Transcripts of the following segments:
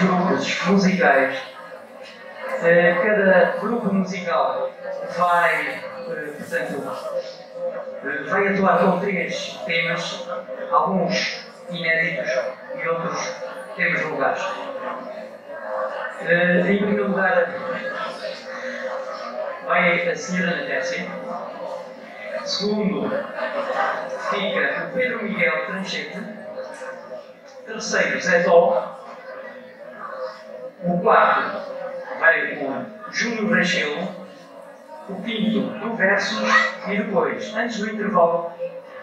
grupos musicais. Eh, cada grupo musical vai, eh, portanto, eh, vai atuar com três temas, alguns inéditos e outros temas vulgares. Em primeiro lugar, vai a senhora Natécia. Segundo, fica o Pedro Miguel Tranchete. Terceiro, Zé Tó. O quarto vai o Júnior Rachelo. O quinto, do Versos. E depois, antes do intervalo,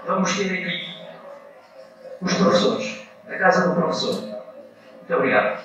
vamos ter aqui os professores. A Casa do Professor. Muito obrigado.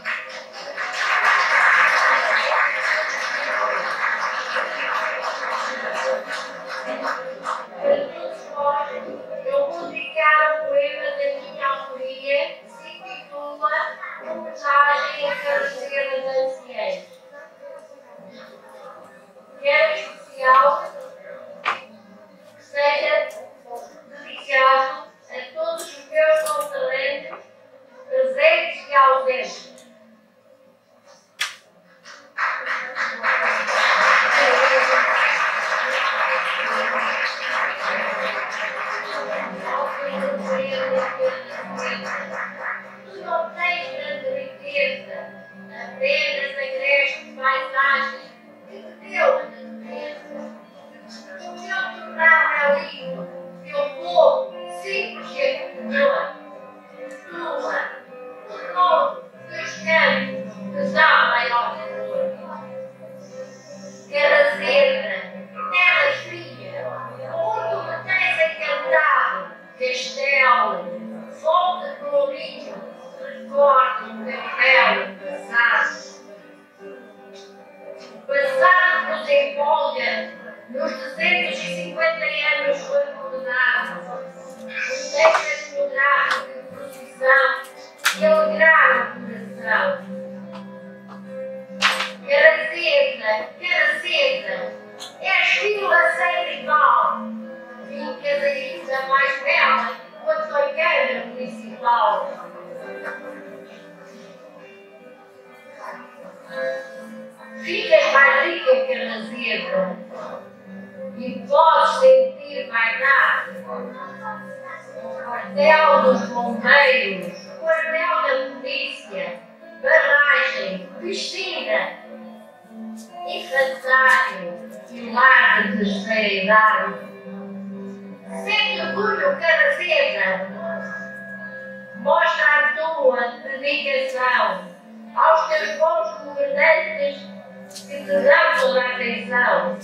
Barragem, piscina, infantário e lar de terceira idade. Sente orgulho, caraceta, mostra a tua dedicação aos teus bons governantes que te dão toda a atenção.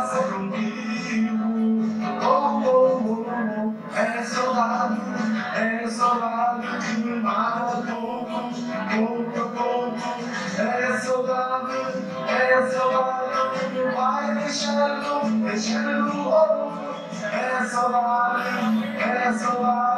passa comigo. Oh, oh, oh, é soldado, é soldado que mata pouco, pouco a pouco. É soldado, é soldado que vai deixando, deixando o outro. É soldado, é soldado.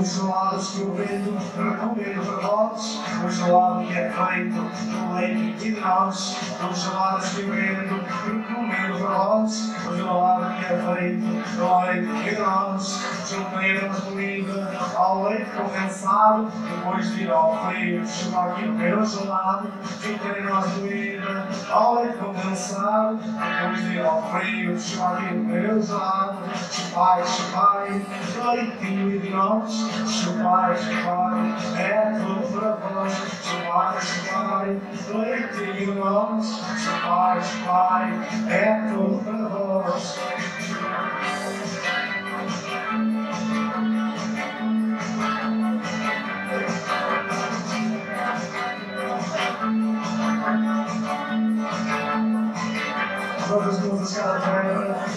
Os salados que eu vendo, recomendo para vós. O salado que é feito no leite e de nós. Os salados que eu vendo, recomendo para vós. O salado que é feito no leite de nós. Chupeiras comida ao leite condensado. Depois de ir ao frio, chupa aqui no meu gelado. Chupeiras comida ao leite condensado. Depois de ir ao frio, chupa aqui no meu gelado. Chupai, chupai, leitinho e de nós. Chupai, chupai, é tudo para vós. Chupai, chupai, leitinho de nós. Chupai, chupai, é tudo para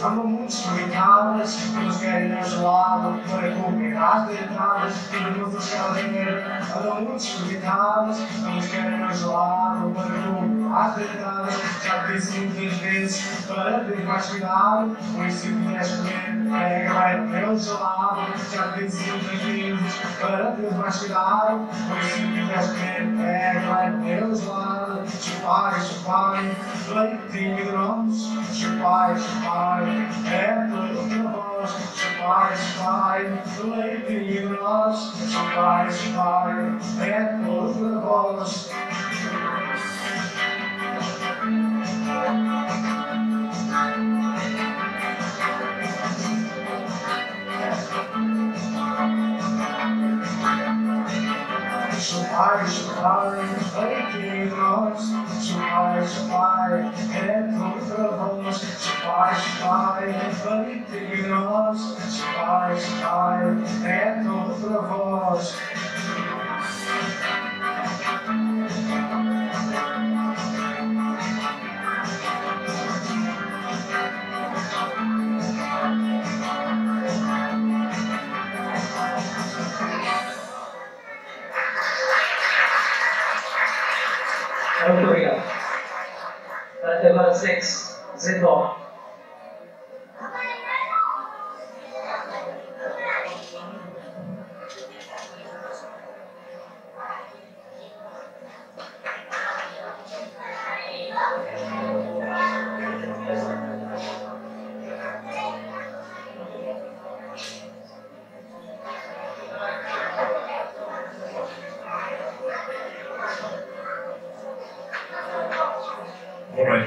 vós. Todas as moças cada terra andam muito experimentadas, umas querem ao gelado para comer às deitadas. Todas as moças cada terra andam muito experimentadas, umas querem ao gelado para comer às. Já te disse vezes para ter mais cuidado, pois se puderes comer, pega vai meu gelado. Já te disse vezes para ter mais cuidado, pois se puderes comer, pega vai meu gelado. Chupai, chupai, leitinho de nós. Chupai, chupai, é tudo para vós. Chupai, chupai, leitinho de nós. Chupai, chupai, é tudo para vós. Chupai, chupai, leitinho de nós. Chupai, chupai, é tudo para vós. Chupai, chupai, leitinho de nós. Chupai, chupai, é tudo Don't there were six All right.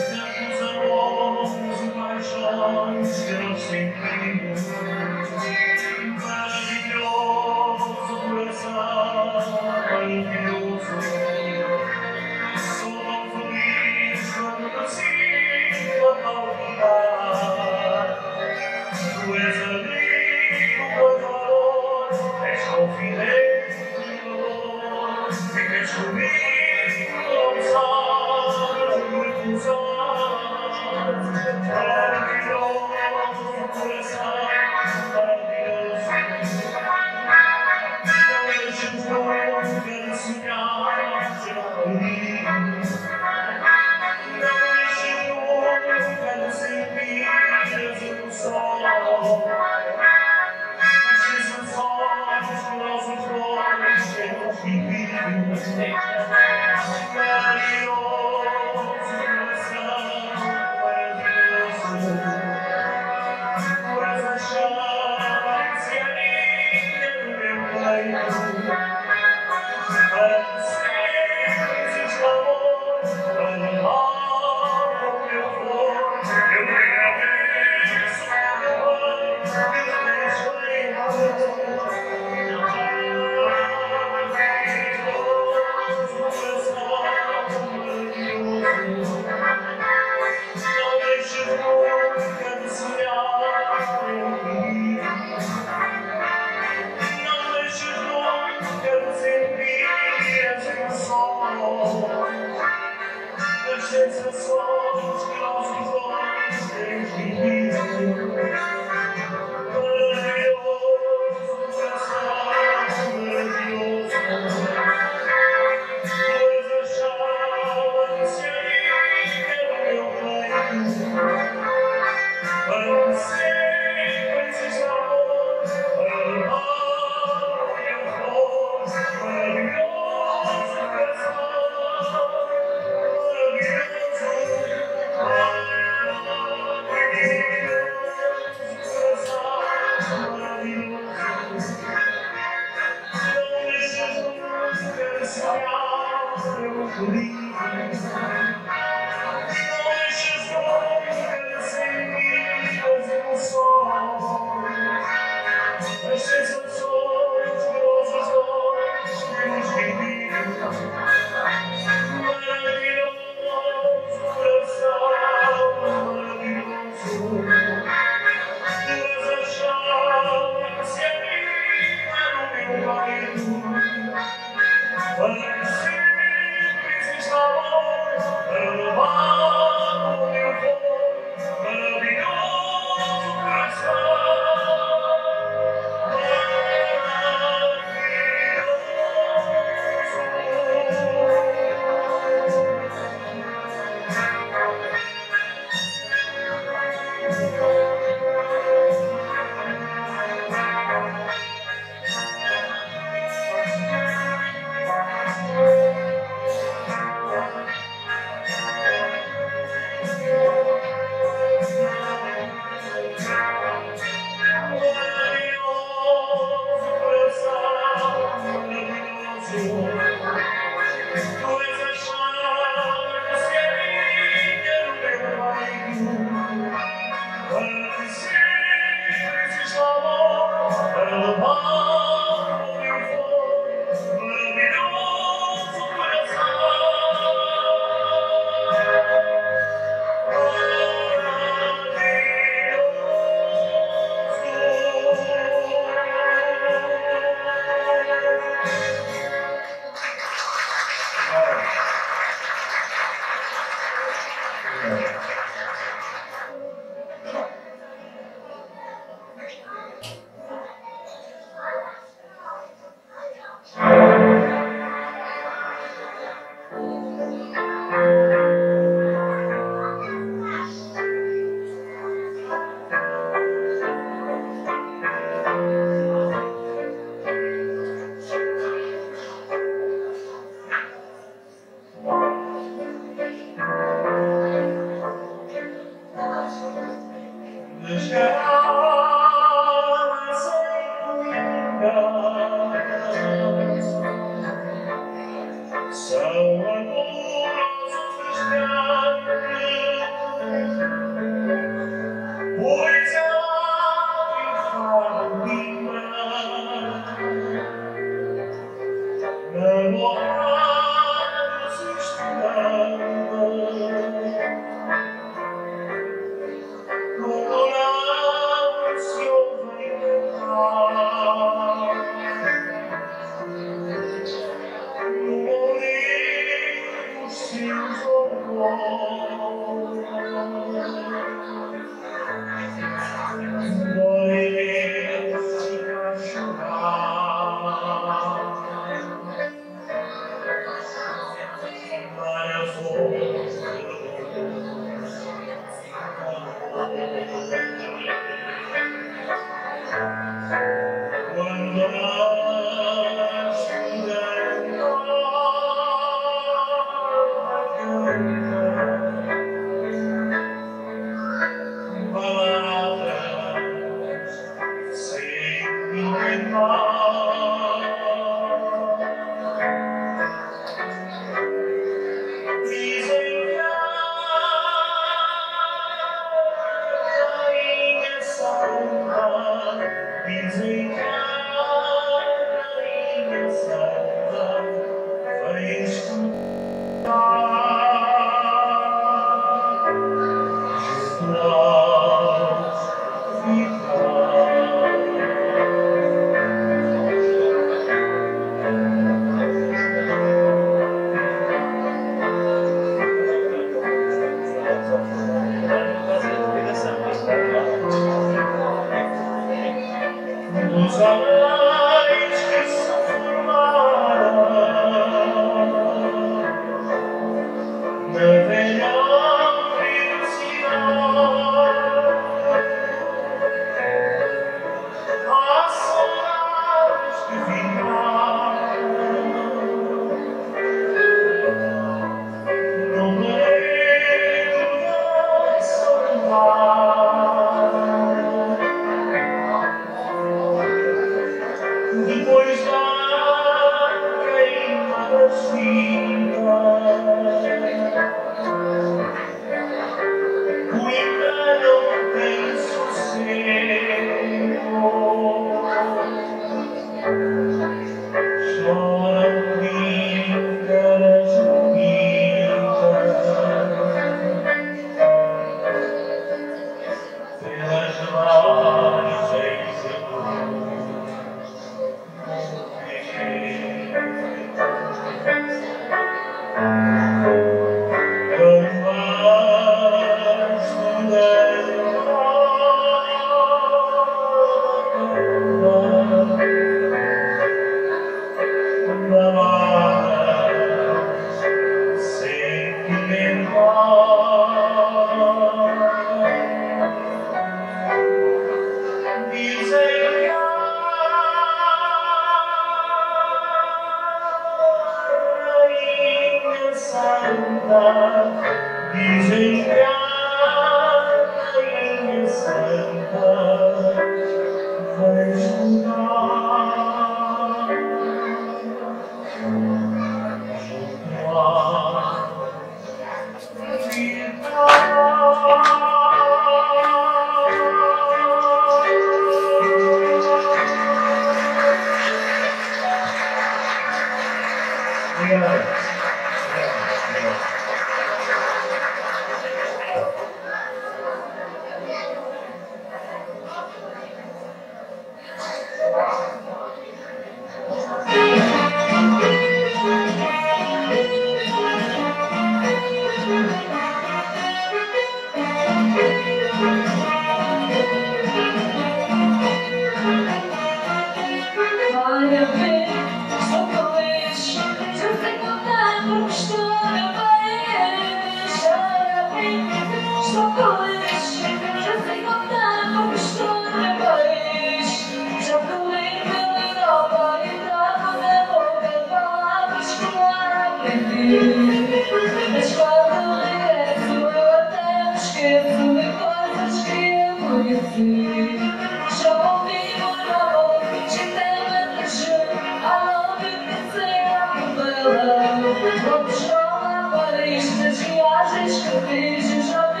Fiz, eu já vi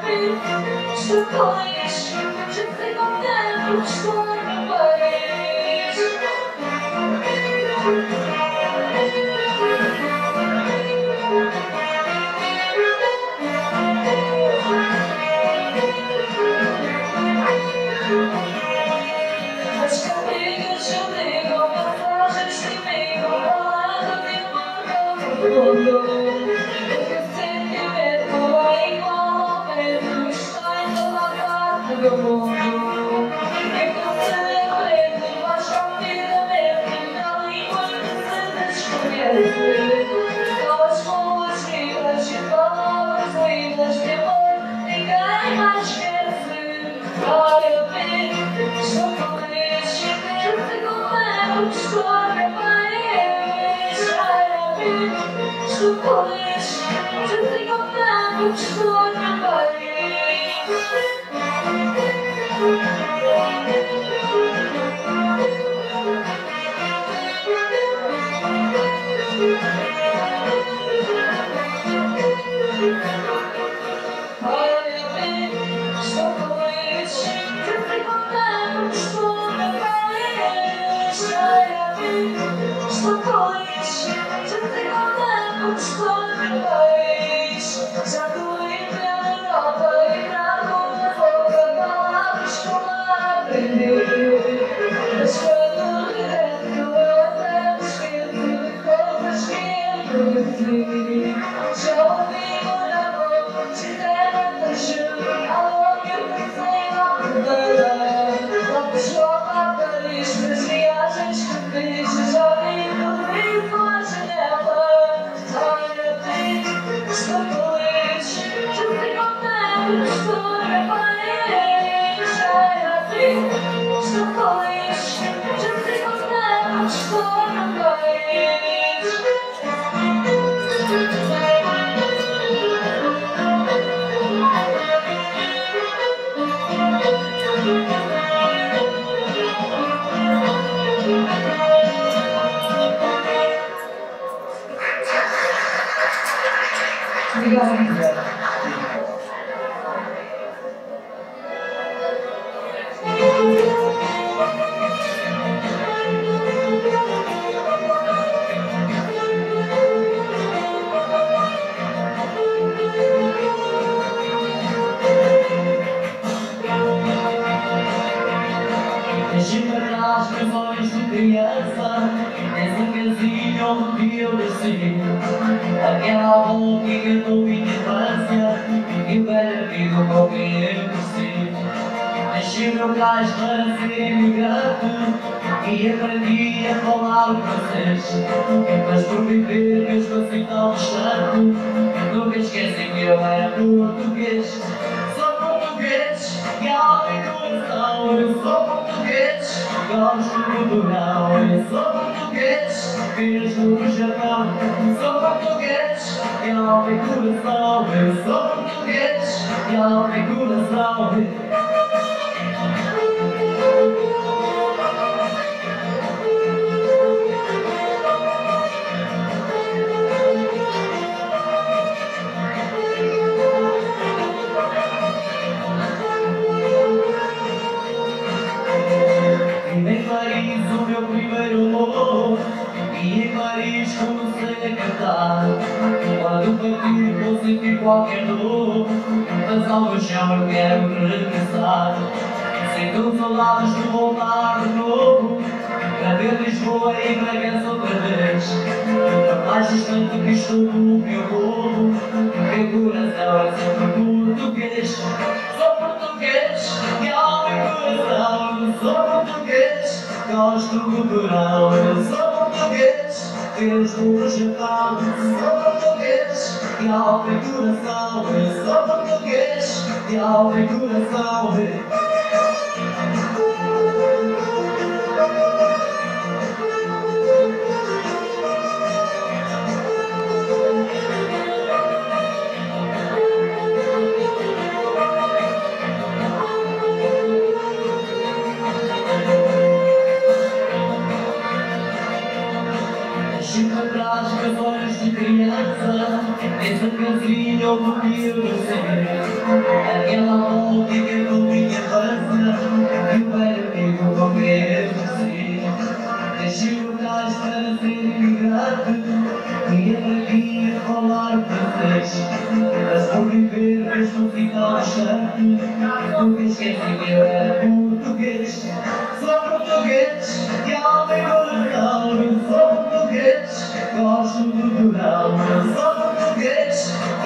amigo, estou feliz,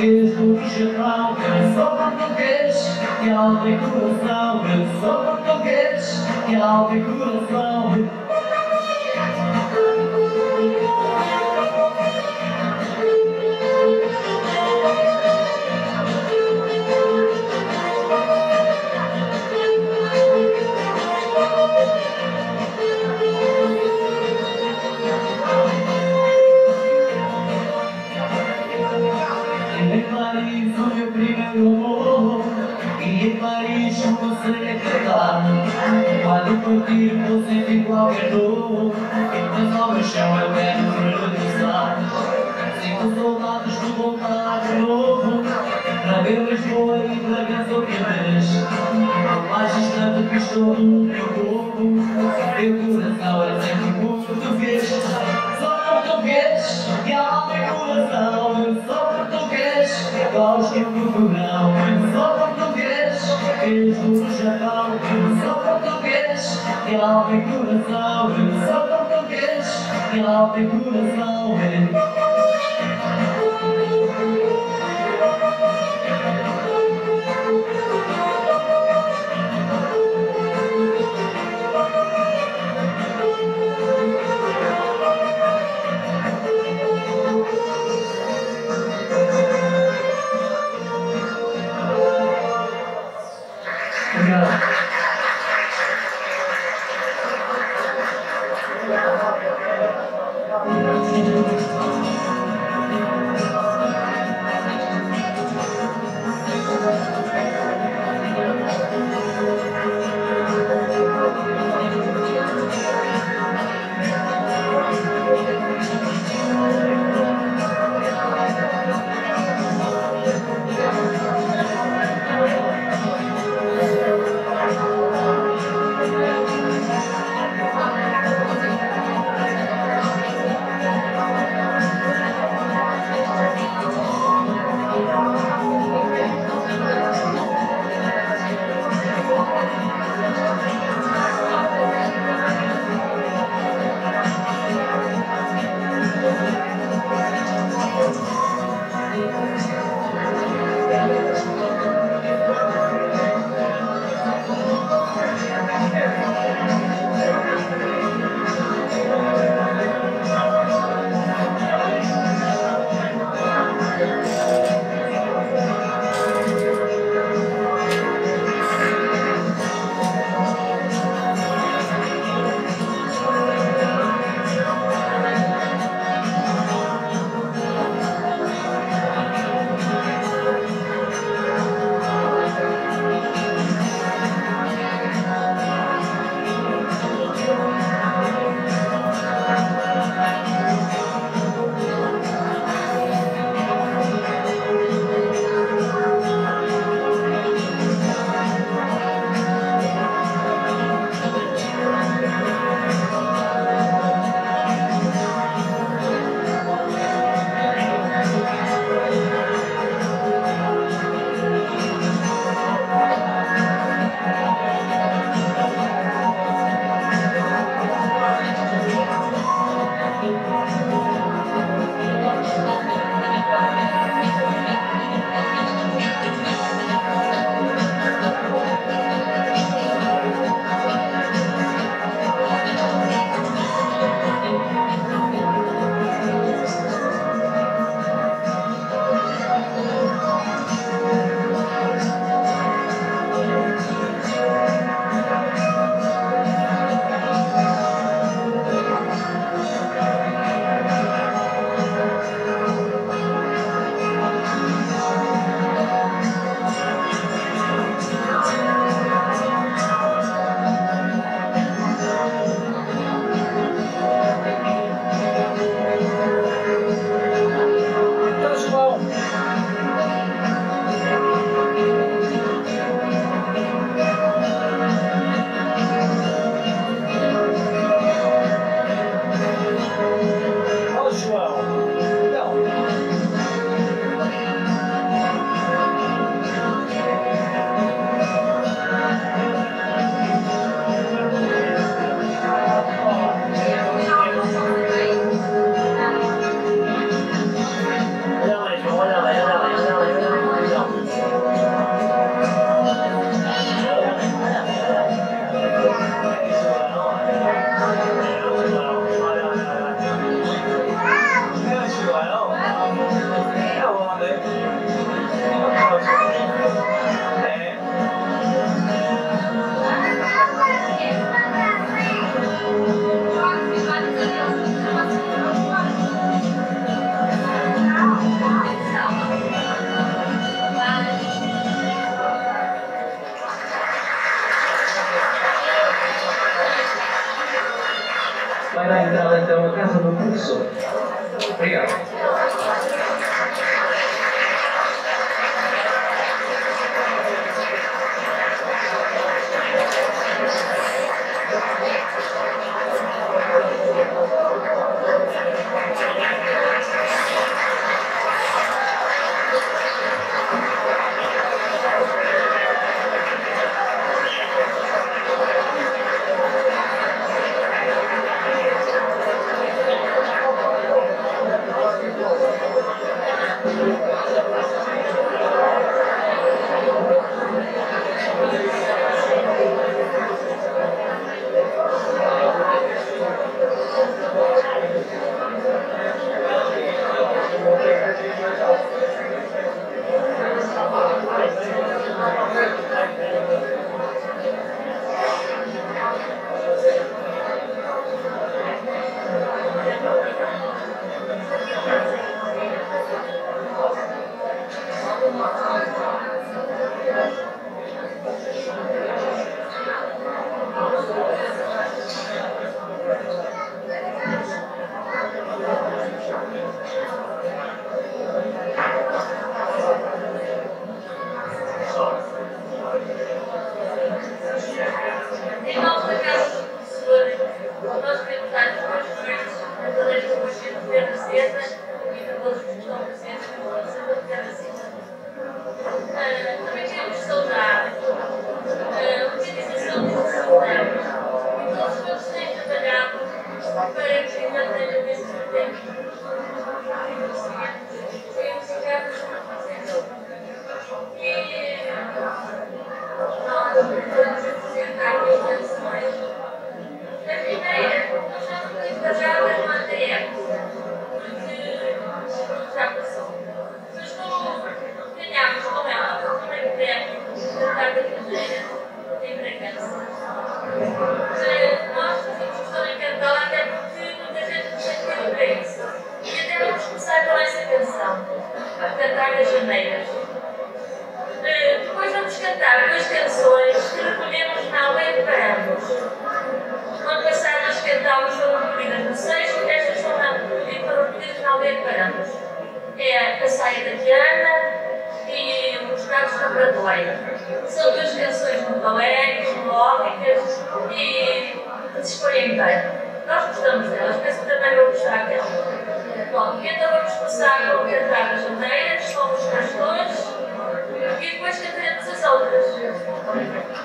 português, no geral, eu sou português, que alma e coração, eu sou português, que alma e coração. curtir o sentido qualquer dor E nas obras chão eu quero regressar Sinto soldados de voltar de novo Para ver Lisboa e Bragança outra vez Mais distante que estou do meu corpo Meu coração é sempre português Sou português e alma e coração Eu sou português, gosto do fogão Eu sou português, fiz do Japão e lá tem coração, ele solta tão que. E lá coração, Obrigado. Amen.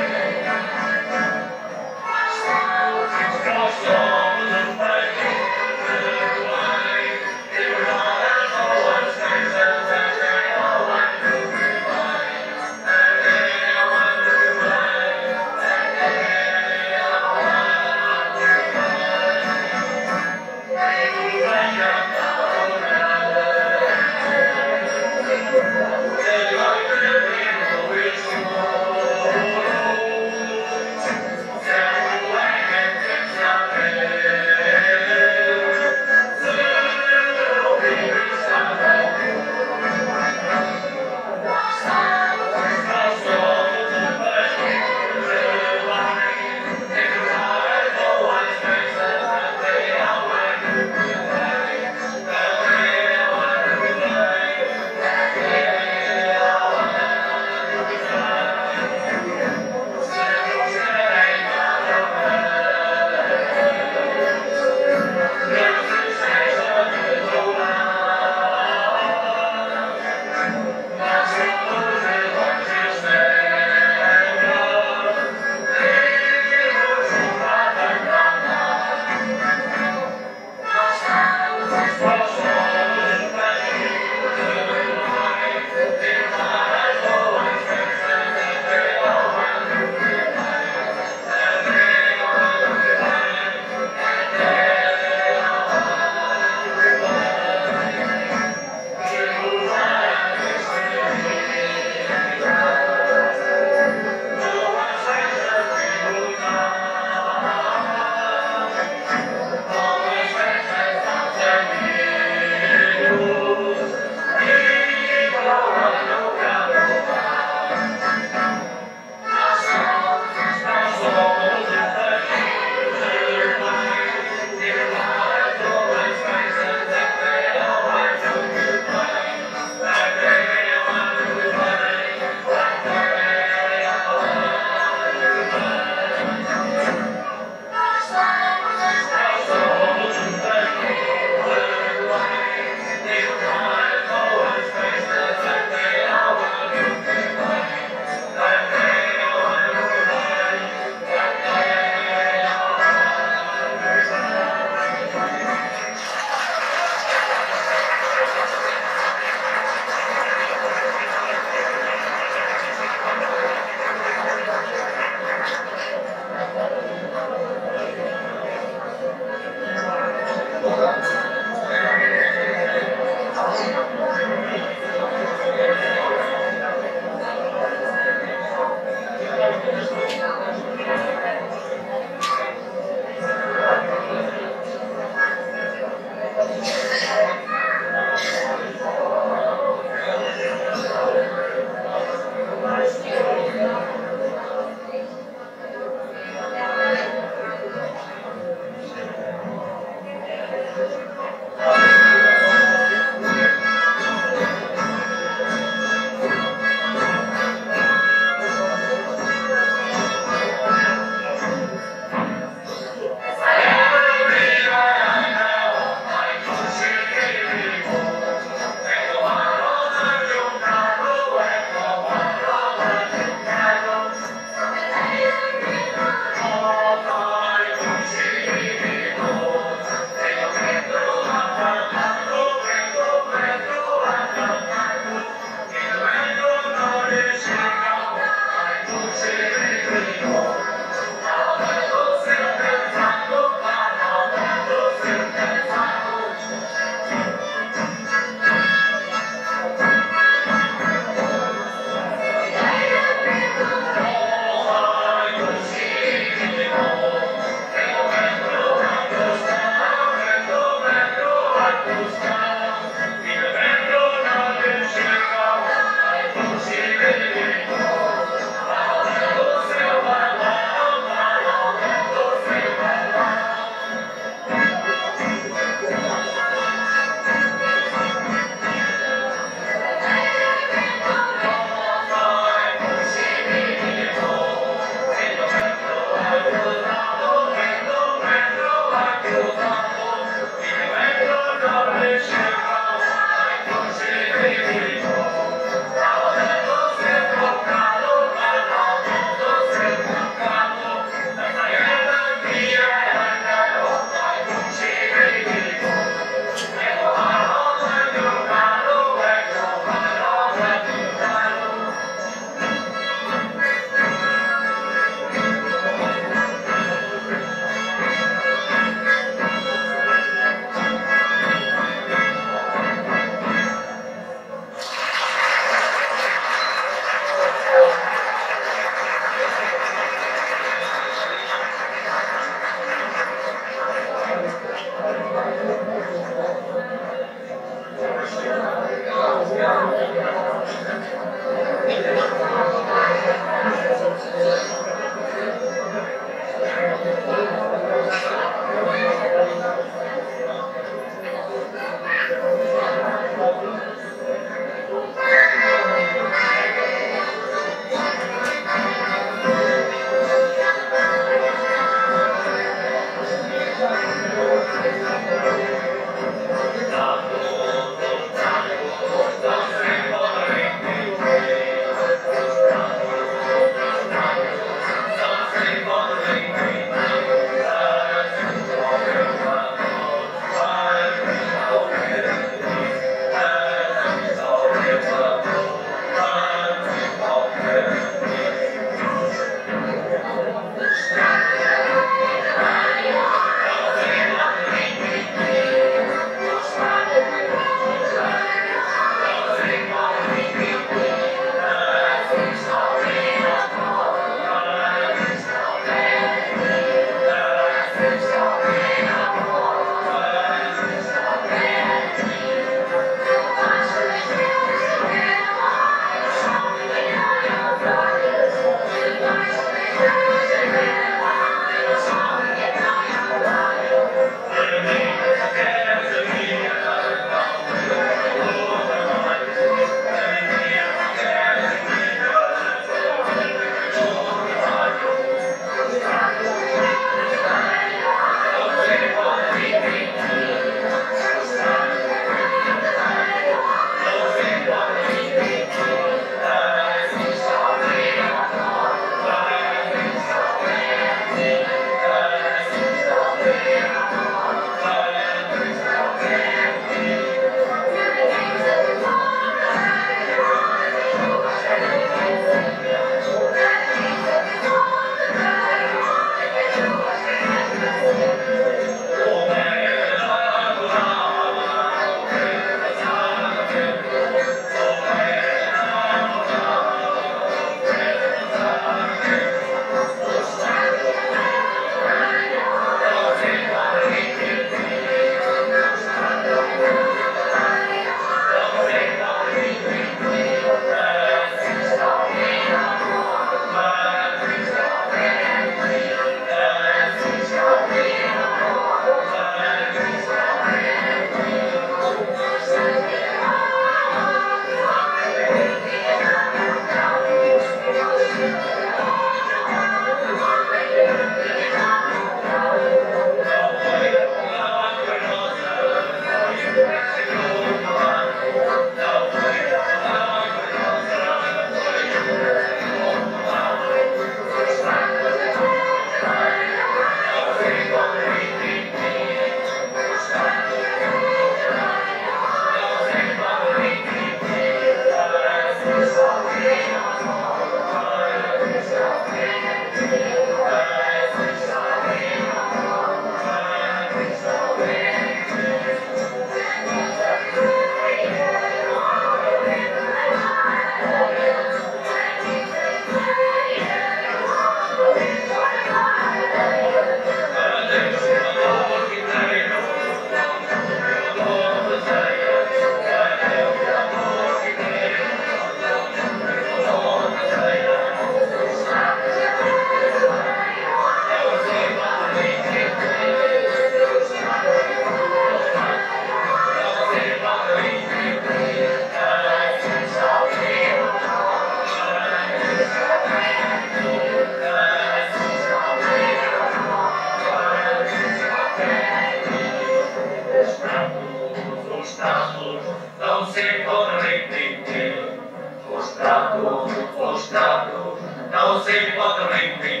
Está todo prostrado, não se pode repetir.